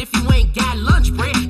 if you ain't got lunch bread.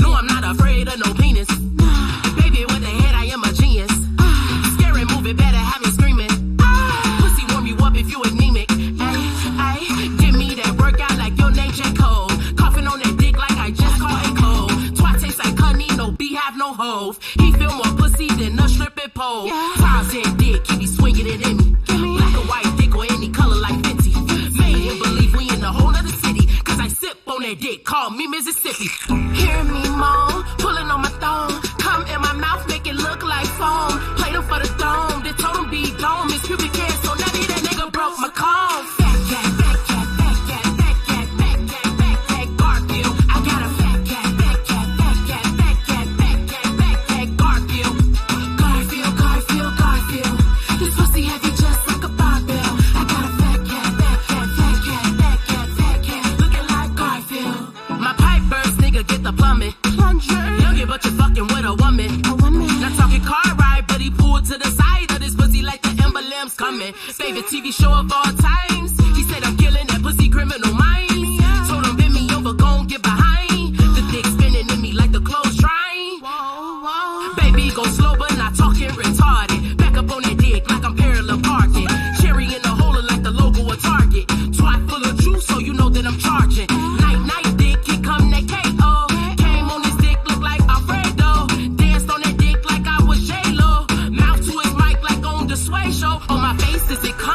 Coming. Favorite TV show of all times.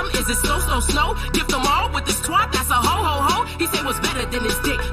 Is it slow, slow, slow? Gift them all with this twat, that's a ho, ho, ho. He said what's better than his dick.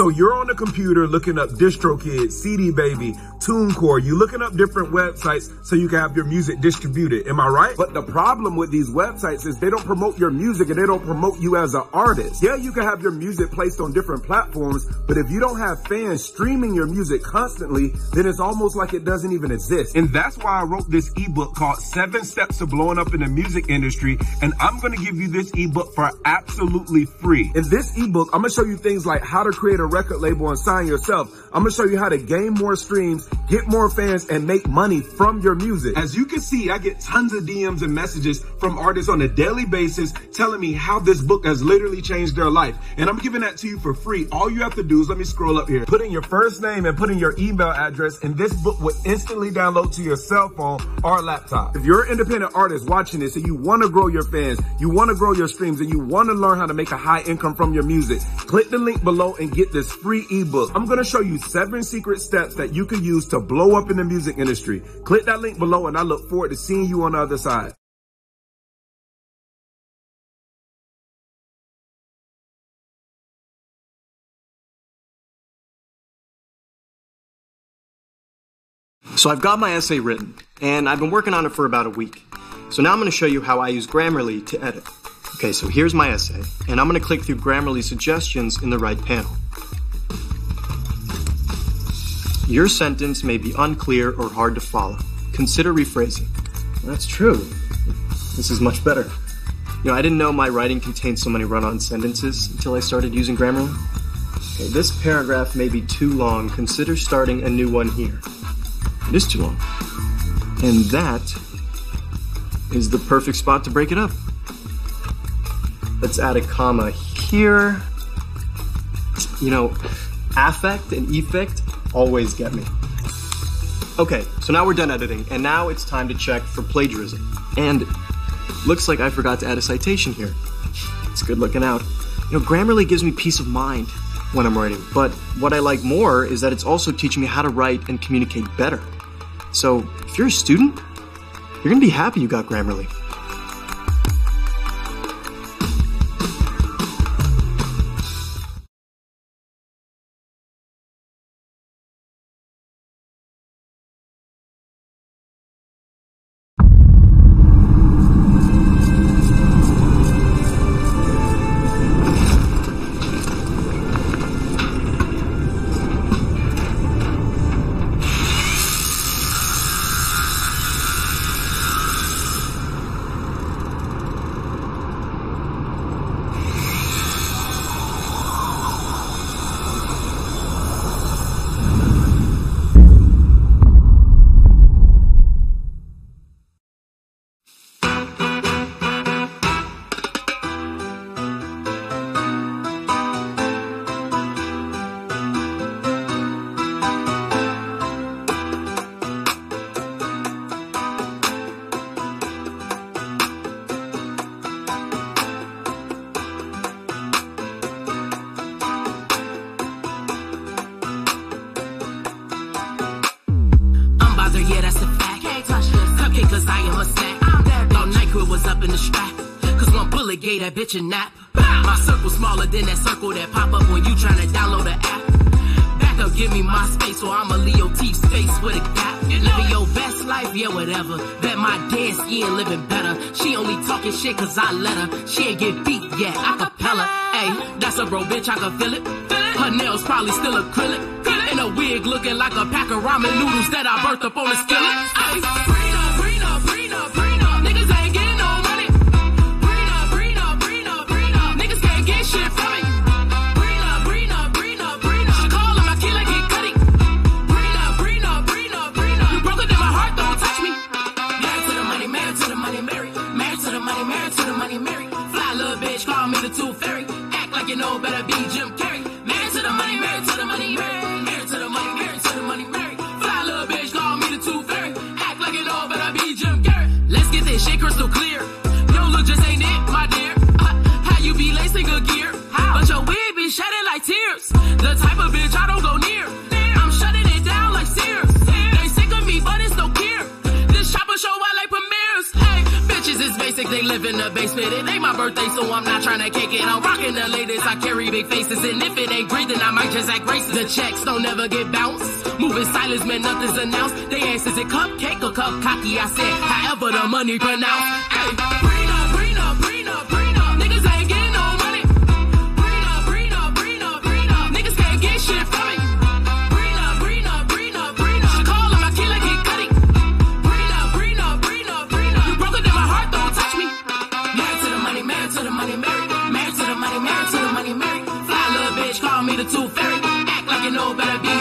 So you're on the computer looking up DistroKid, CD Baby, TuneCore. You're looking up different websites so you can have your music distributed. Am I right? But the problem with these websites is they don't promote your music and they don't promote you as an artist. Yeah, you can have your music placed on different platforms, but if you don't have fans streaming your music constantly, then it's almost like it doesn't even exist. And that's why I wrote this ebook called Seven Steps to Blowing Up in the Music Industry. And I'm going to give you this ebook for absolutely free. In this ebook, I'm going to show you things like how to create a record label and sign yourself. I'm to show you how to gain more streams, get more fans, and make money from your music. As you can see, I get tons of DMs and messages from artists on a daily basis telling me how this book has literally changed their life. And I'm giving that to you for free. All you have to do is let me scroll up here. Put in your first name and put in your email address, and this book will instantly download to your cell phone or laptop. If you're an independent artist watching this and you want to grow your fans, you want to grow your streams, and you want to learn how to make a high income from your music, click the link below and get this free ebook. I'm going to show you seven secret steps that you can use to blow up in the music industry. Click that link below, and I look forward to seeing you on the other side. So I've got my essay written, and I've been working on it for about a week. So now I'm going to show you how I use Grammarly to edit. Okay, so here's my essay, and I'm going to click through Grammarly suggestions in the right panel. Your sentence may be unclear or hard to follow. Consider rephrasing. That's true. This is much better. You know, I didn't know my writing contained so many run on sentences until I started using Grammarly. Okay, this paragraph may be too long. Consider starting a new one here. It is too long. And that is the perfect spot to break it up. Let's add a comma here. You know, affect and effect always get me. Okay, so now we're done editing, and now it's time to check for plagiarism. And looks like I forgot to add a citation here. It's good looking out. You know, Grammarly gives me peace of mind when I'm writing, but what I like more is that it's also teaching me how to write and communicate better. So if you're a student, you're gonna be happy you got Grammarly. In the strap. Cause one bullet gave that bitch a nap. My circle smaller than that circle that pop up when you tryna download the app. Back up, give me my space, or I'm a Leo T space with a gap. Living your best life, yeah, whatever. Bet my dead skin living better. She only talking shit cause I let her. She ain't get beat yet, acapella. Hey, that's a bro, bitch, I can feel it. Her nails probably still acrylic. In a wig looking like a pack of ramen noodles that I birthed up on a skillet. Ay, you be lacing a gear? How? But your wig be shedding like tears. The type of bitch I don't go near. I'm shutting it down like Sears. They sick of me, but it's no care. This chopper show I like premieres. Hey, bitches is basic, they live in the basement. It ain't my birthday, so I'm not trying to cake it. I'm rocking the latest, I carry big faces. And if it ain't great, then I might just act racist. The checks don't ever get bounced. Moving silence, man, nothing's announced. They ask, is it cupcake or cup cocky? I said, however the money pronounced. Hey, like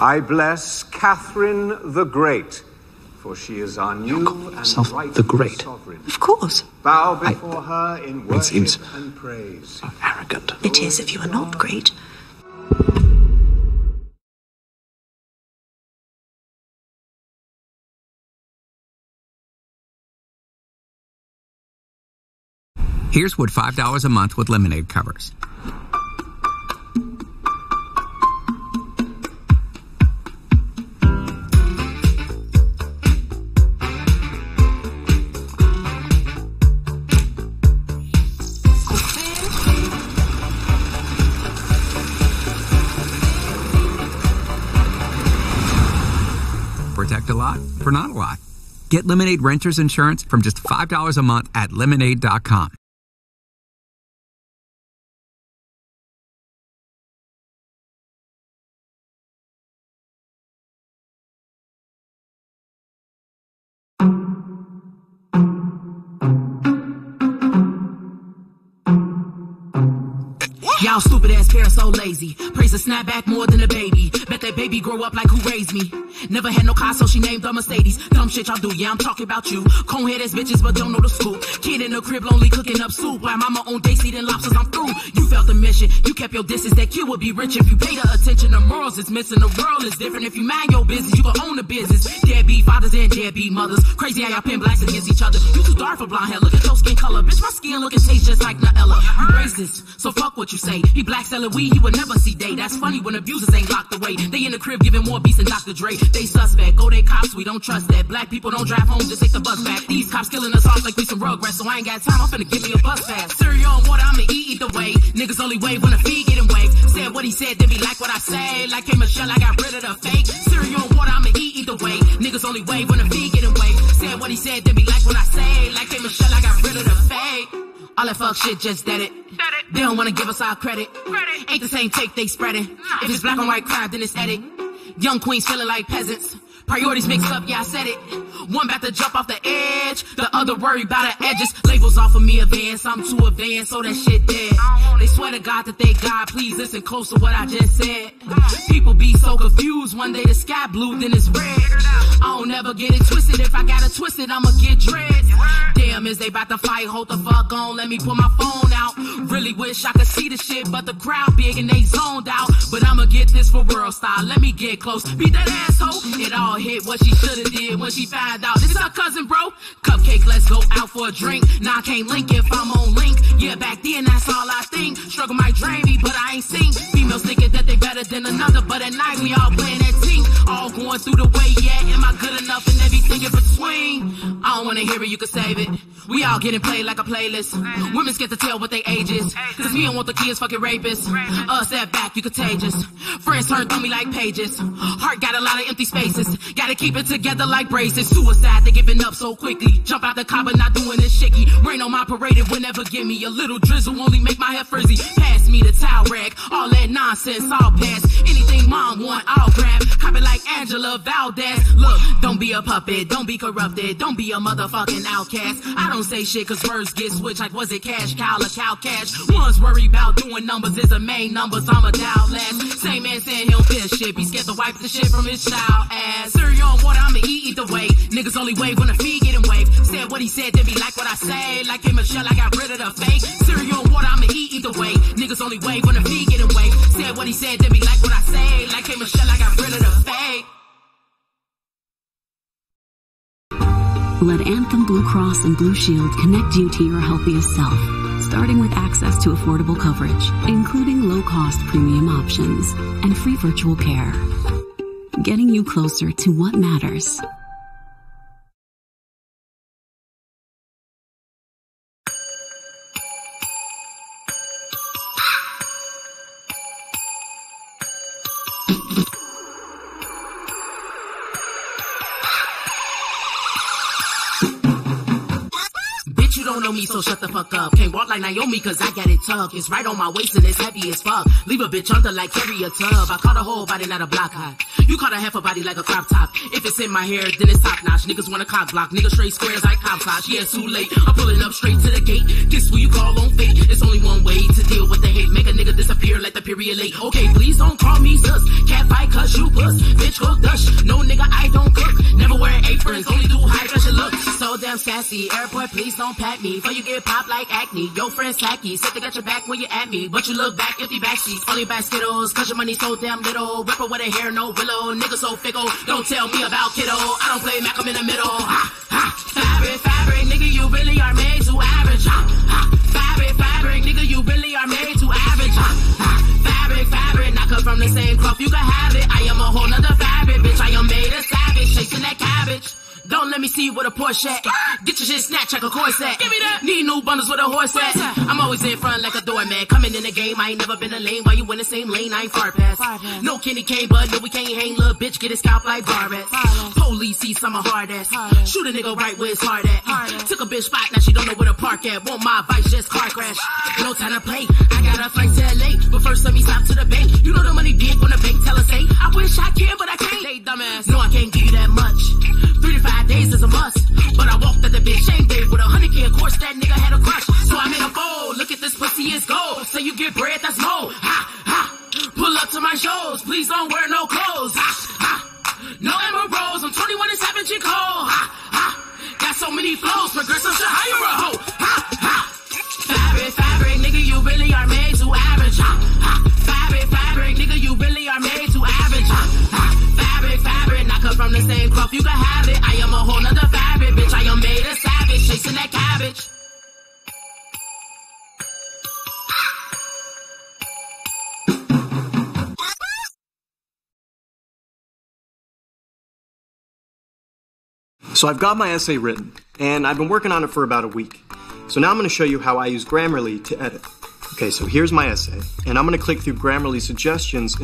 I bless Catherine the Great, for she is our new and yourself the rightful Great? sovereign. Of course. Bow before her in it seems- worship and praise. Arrogant. It is if you are not great. Here's what $5 a month with Lemonade covers. Get Lemonade Renters Insurance from just $5 a month at lemonade.com. Y'all stupid ass parents so lazy. Praise a snapback more than a baby. Bet that baby grow up like who raised me. Never had no car, so she named her Mercedes. Dumb shit y'all do, yeah, I'm talking about you. Conehead ass bitches, but don't know the scoop. Kid in the crib, lonely cooking up soup. While mama on day eating lobsters, I'm through. You felt the mission, you kept your distance. That kid would be rich if you paid her attention. The morals is missing, the world is different. If you mind your business, you can own the business. Deadbeat fathers and deadbeat mothers. Crazy how y'all pin blacks against each other. You too dark for blonde hair. Look at your skin color. Bitch, my skin looking shades just like Noella. You racist, so fuck what you say. He black selling weed, he would never see day. That's funny when abusers ain't locked away. They in the crib giving more beats than Dr. Dre. They suspect, go they cops, we don't trust that. Black people don't drive home, just take the bus back. These cops killing us off like we some rugrats, so I ain't got time. I'm finna give me a bus pass. Cereal and water, I'ma eat either way. Niggas only wave when the feed getting waved. Said what he said, then be like what I say. Like K Michelle, I got rid of the fake. Cereal and water, I'ma eat either way. Niggas only wave when the feed getting waved. Said what he said, then be like what I say. Like K Michelle, I got rid of the fake. All that fuck shit just dead it. They don't wanna give us our credit. Ain't the same take they spreading. If it's black and white crime, then it's edit. Young queens feeling like peasants. Priorities mixed up, yeah, I said it. One about to jump off the edge, the other worry about her edges. Labels off of me advance, I'm too advanced, so that shit dead. They swear to God that they God, please listen close to what I just said. People be so confused, one day the sky blue, then it's red. I don't ever get it twisted, if I got it twisted, I'ma get dreads. Damn, is they about to fight, hold the fuck on, let me pull my phone out. Really wish I could see the shit, but the crowd big and they zoned out. But I'ma get this for world style, let me get close. Beat that asshole, it all hit what she shoulda did when she found out. This is her cousin, bro. Cupcake, let's go out for a drink. Now I can't link if I'm on link. Yeah, back then that's all I think. Struggle might drain me, but I ain't seen. Females thinking that they better than another, but at night we all playing that. All going through the way, yeah. Am I good enough and everything in between? I don't wanna hear it, you can save it. We all getting played like a playlist. Women scared to tell what they age is. Cause me don't want the kids fucking rapists. Us at back, you contagious. Friends turn through me like pages. Heart got a lot of empty spaces. Gotta keep it together like braces. Suicide, they giving up so quickly. Jump out the car, but not doing this shaky. Rain on my parade, it will never give me a little drizzle. Only make my hair frizzy. Pass me the towel rack. All that nonsense, I'll pass. Anything mom want, I'll grab. Copy like Angela Valdez. Look, don't be a puppet. Don't be corrupted. Don't be a motherfucking outcast. I don't say shit cause words get switched like was it cash cow or cow cash. One's worry about doing numbers is the main numbers. I'm a dial last. Same man saying he'll feel shit. Be scared to wipe the shit from his child ass. Cereal and water, I'ma eat either way. Niggas only wave when the feed getting waved. Said what he said, then be like what I say. Like K Michelle, I got rid of the fake. Cereal and water, I'ma eat either way. Niggas only wave when the feed getting waved. Said what he said, then be like what I say. Like K Michelle, I got rid of the fake. Let Anthem Blue Cross and Blue Shield connect you to your healthiest self, starting with access to affordable coverage, including low cost premium options and free virtual care. Getting you closer to what matters. Shut the fuck up. Can't walk like Naomi, cause I got it tucked. It's right on my waist and it's heavy as fuck. Leave a bitch under like carry a tub. I caught a whole body, not a block high. You caught a half a body like a crop top. If it's in my hair, then it's top notch. Niggas want a cock block. Niggas straight squares like cop tosh. Yeah, it's too late. I'm pulling up straight to the gate. This what you call on fate. It's only one way to deal with the hate. Make a nigga disappear like the period late. Okay, please don't call me sus. Cat fight cause you puss. Bitch cook dush. No nigga, I don't cook. Never wear aprons. Only do high pressure look. So damn sassy. Airport, please don't pack me. Before you get popped like acne. Yo friend Sacky. Said they got your back when you at me. But you look back, empty backseats. Only buy Skittles. Cause your money so damn little. Ripper with a hair, no willow. Nigga so fickle. Don't tell me about kiddo. I don't play Mac, I'm in the middle. Ha, ha. Fabric, fabric, nigga, you really are made to average. Ha, ha. Fabric, fabric, nigga, you really are made to average. Ha, ha. Fabric, fabric, not cut from the same cloth. You can have it. I am a whole nother let me see you with a Porsche at. Get your shit snatched like a corset. Give me that. Need new bundles with a horse at. I'm always in front like a doorman. Coming in the game, I ain't never been a lane. Why you in the same lane? I ain't far past. No Kenny Kane, but no, we can't hang. Little bitch, get his scalp like barbets. Police see some hard ass. Shoot a nigga right where his heart at. Took a bitch spot, now she don't know where to park at. Want my advice, just car crash. No time to play. I got a flight to LA, but first let me stop to the bank. You know the money big when the bank tell us, say, I wish I could, but I can't. They dumbass. No, I can't give you that much. Three to five days is a must. But I walked at the bitch shame day with a hundred K. Of course, that nigga had a crush. So I made a fold. Look at this pussy, it's gold. So you get bread, that's more. Ha, ha. Pull up to my shows. Please don't wear no clothes. Ha, ha. No Rose. I'm 21 and 7 G. Cole. Ha, ha. Got so many flows. Progressive should hire a hoe. So I've got my essay written, and I've been working on it for about a week. So now I'm going to show you how I use Grammarly to edit. Okay, so here's my essay, and I'm going to click through Grammarly suggestions in